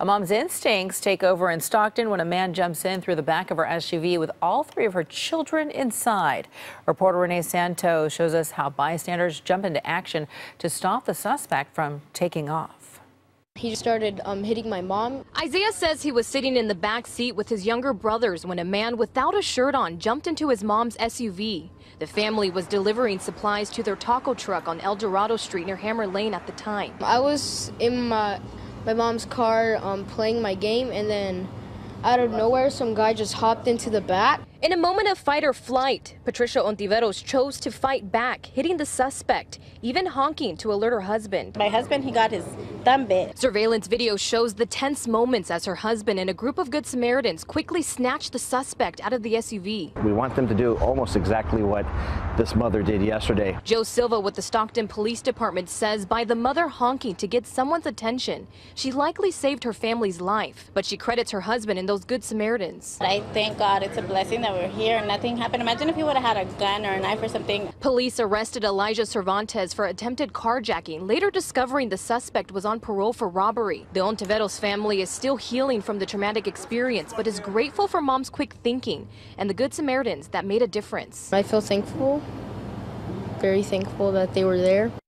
A mom's instincts take over in Stockton when a man jumps in through the back of her SUV with all three of her children inside. Reporter Renee Santos shows us how bystanders jump into action to stop the suspect from taking off. He started um, hitting my mom. Isaiah says he was sitting in the back seat with his younger brothers when a man without a shirt on jumped into his mom's SUV. The family was delivering supplies to their taco truck on El Dorado Street near Hammer Lane at the time. I was in my my mom's car um, playing my game, and then out of nowhere, some guy just hopped into the back. In a moment of fight or flight, Patricia Ontiveros chose to fight back, hitting the suspect, even honking to alert her husband. My husband, he got his thumb bit. Surveillance video shows the tense moments as her husband and a group of Good Samaritans quickly snatched the suspect out of the SUV. We want them to do almost exactly what this mother did yesterday. Joe Silva with the Stockton Police Department says by the mother honking to get someone's attention, she likely saved her family's life. But she credits her husband and those Good Samaritans. I thank God it's a blessing that we're here and nothing happened. Imagine if he would have had a gun or a knife or something. Police arrested Elijah Cervantes for attempted carjacking, later discovering the suspect was on parole for robbery. The Ontiveros family is still healing from the traumatic experience, but is grateful for mom's quick thinking and the Good Samaritans that made a difference. I feel thankful, very thankful that they were there.